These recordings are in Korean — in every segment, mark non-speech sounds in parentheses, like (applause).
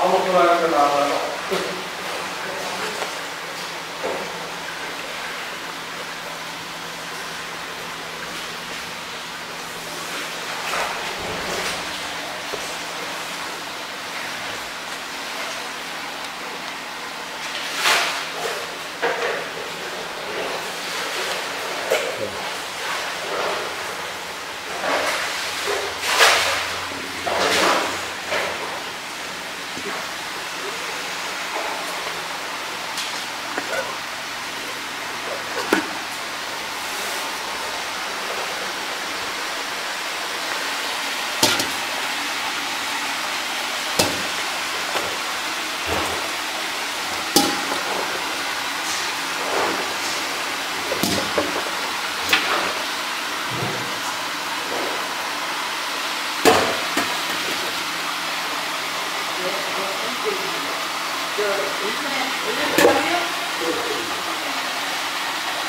아무거나 어. 나와서 (laughs)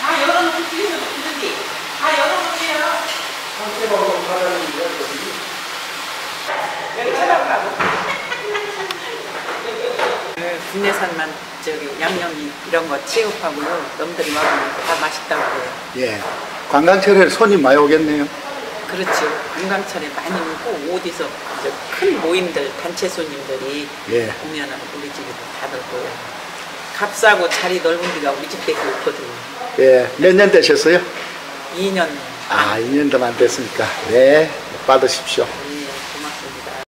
다 열어놓고 뒤에서 있는데 다 열어놓으세요. 여기 쳐다보라고. 그 국내산만 저기 양념이 이런 거 취급하고요. 놈들이 먹으면 다 맛있다고 그래요. 예. 관광철에 손님 많이 오겠네요. 그렇죠. 관광철에 많이 오고 어디서 이제 큰 모임들 단체 손님들이 예. 오면은 우리 집에 다들 보여요. 값싸고 자리 넓은 데가 우리 집밖에 없거든요. 예. 몇 년 되셨어요? 2년 아, 2년도 안 됐으니까. 네. 받으십시오.